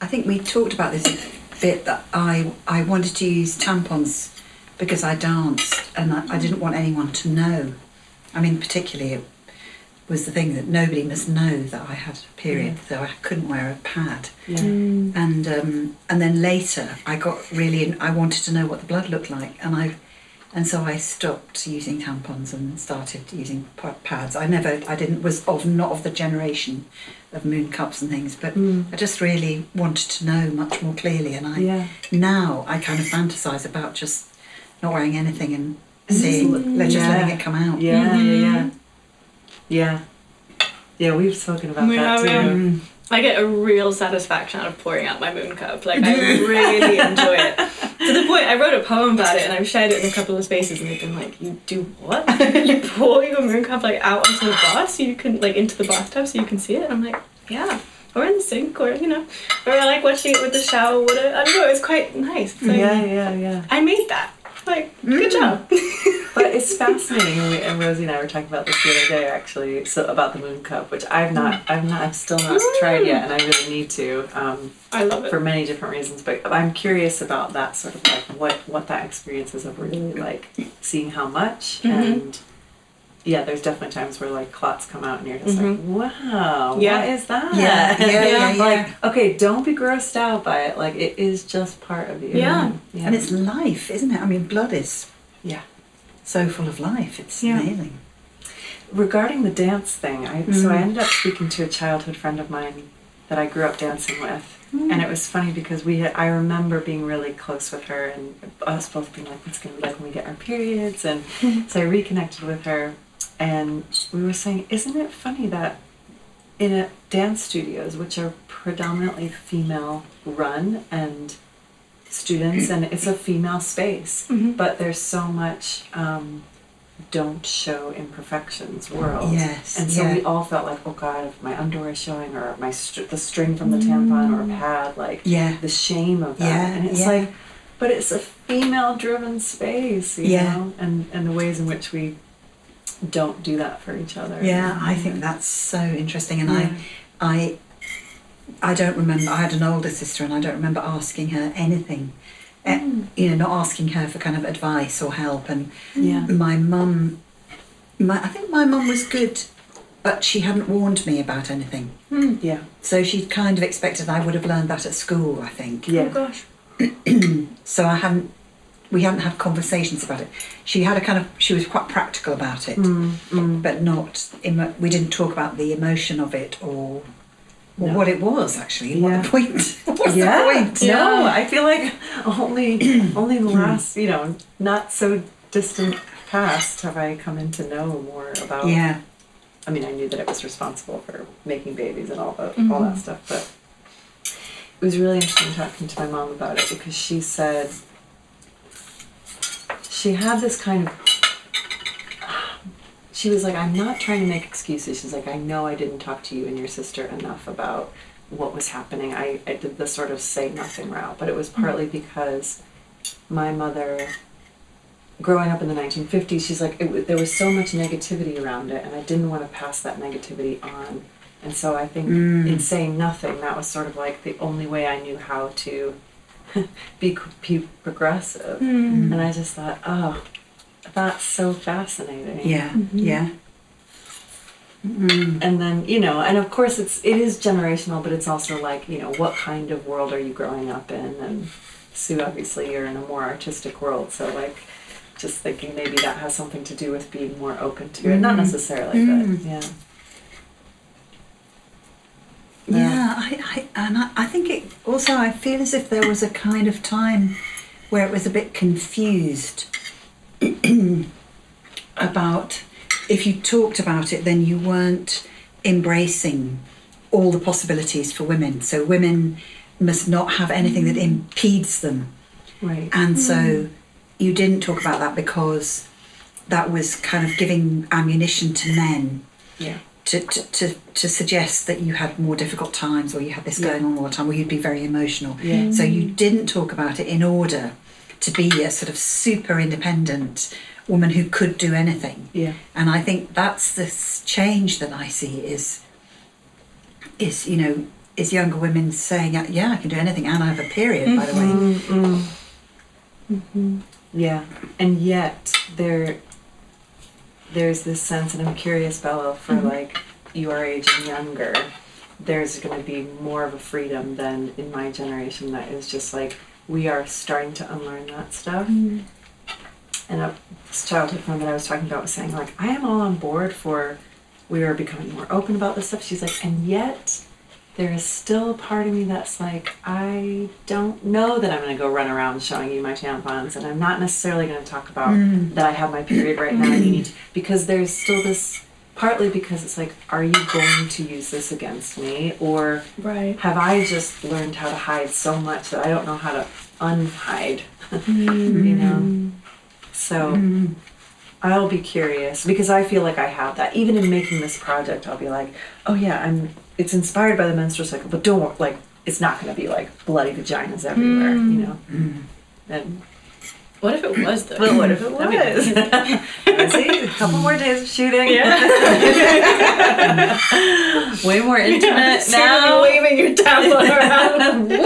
I think we talked about this bit that I I wanted to use tampons because I danced and I, I didn't want anyone to know. I mean, particularly it was the thing that nobody must know that I had a period, so I couldn't wear a pad. Yeah. And um, and then later I got really I wanted to know what the blood looked like, and I and so I stopped using tampons and started using pads. I never I didn't was of not of the generation of moon cups and things, but I just really wanted to know much more clearly, and I Yeah. now I kind of fantasize about just not wearing anything and seeing, l- just letting it come out. Yeah, yeah, yeah. Yeah. Yeah, we've spoken about We that too. Mm. I get a real satisfaction out of pouring out my moon cup. Like I really enjoy it. To the point I wrote a poem about it and I've shared it in a couple of spaces and they've been like, You do what? you pour your moon cup like out onto the bath so you can like into the bathtub so you can see it? And I'm like, Yeah. Or in the sink or you know. Or I like watching it with the shower water. I don't know, it's quite nice. Like, Yeah, yeah, yeah. I made that. Like, good job. But it's fascinating, and, we, and Rosie and I were talking about this the other day, actually, so about the moon cup, which I've not, I've not, I've still not tried yet, and I really need to, um, I love it. for many different reasons. But I'm curious about that sort of like what what that experience is of really like seeing how much, Mhm. and yeah, there's definitely times where like clots come out, and you're just like, wow, Yeah. what is that? Yeah, yeah, yeah, yeah. Like, okay, don't be grossed out by it. Like, it is just part of you. Yeah. yeah. And it's life, isn't it? I mean, blood is Yeah. so full of life. It's amazing. regarding the dance thing, I so I Mm. ended up speaking to a childhood friend of mine that I grew up dancing with, and it was funny because we had, I remember being really close with her and us both being like, "What's gonna be like when we get our periods?" And so I reconnected with her, and we were saying, "Isn't it funny that in a dance studios, which are predominantly female run and students, and it's a female space, Mhm. but there's so much." Um, don't show imperfections world. Yes, And so yeah. we all felt like, oh God, if my underwear is showing, or my str- the string from the tampon or pad, like Yeah. the shame of that. Yeah, and it's yeah. like, but it's a female-driven space, you Yeah. know, and and the ways in which we don't do that for each other. Yeah, I think that's so interesting, and Yeah. I, I, I don't remember. I had an older sister, and I don't remember asking her anything. Eh, You know, not asking her for kind of advice or help. And Yeah. my mum, my I think my mum was good, but she hadn't warned me about anything. Yeah. So she kind of expected I would have learned that at school. I think. Yeah. Oh gosh. So I hadn't. We hadn't had conversations about it. She had a kind of. She was quite practical about it. Mm, mm. but not emo- we didn't talk about the emotion of it or, or No. what it was actually what the point what was yeah. the point No, I feel like only only the last, you know, not so distant past have I come in to know more about yeah I mean, I knew that it was responsible for making babies and all that, Mm-hmm. that stuff, but it was really interesting talking to my mom about it because she said she had this kind of. She was like, I'm not trying to make excuses. She's like, I know I didn't talk to you and your sister enough about what was happening. I, I did the sort of say nothing route, but it was partly because my mother growing up in the 1950s, she's like, it, there was so much negativity around it, and I didn't want to pass that negativity on. And so I think Mm. in saying nothing, that was sort of like the only way I knew how to be, be progressive. Mm. And I just thought, oh, that's so fascinating. yeah yeah mm. And then you know, and of course it's it is generational, but it's also like you know, what kind of world are you growing up in? And Sue, obviously, you're in a more artistic world, so like. Just thinking maybe that has something to do with being more open to it. Not Mm. necessarily, but yeah. Yeah. I, I and I, I think it also I feel as if there was a kind of time where it was a bit confused about if you talked about it then you weren't embracing all the possibilities for women. So women must not have anything that mm. impedes them. Right. And so mm. you didn't talk about that because that was kind of giving ammunition to men. Yeah. To, to, to, to suggest that you had more difficult times or you had this Yeah. going on all the time or you'd be very emotional. Yeah. Mm. So you didn't talk about it in order to be a sort of super independent woman who could do anything. Yeah. And I think that's this change that I see is is you know is younger women saying, "Yeah, I can do anything, and I have a period." By the way, Mm-mm. Mm-hmm. Yeah, and yet there, there's this sense, and I'm curious, Bella, for Mhm. like your age and younger, there's going to be more of a freedom than in my generation. That is just like we are starting to unlearn that stuff. And a this childhood friend that I was talking about was saying like, I am all on board for we are becoming more open about this stuff. She's like, and yet there is still a part of me that's like, I don't know that I'm going to go run around showing you my tampons, and I'm not necessarily going to talk about Mm. that I have my period right now. and you need because there's still this. Partly because it's like, are you going to use this against me, or Right. have I just learned how to hide so much that I don't know how to unhide? Mm. you know. So Mm. I'll be curious because I feel like I have that. Even in making this project, I'll be like, oh yeah, I'm. It's inspired by the menstrual cycle, but don't wor- like. It's not going to be like bloody vaginas everywhere, Mm. you know. Mm. And What if it was though? but what if it That'd be was? See, a couple more days of shooting. Yeah. Way more intimate See you now. waving your tampon around. Woo!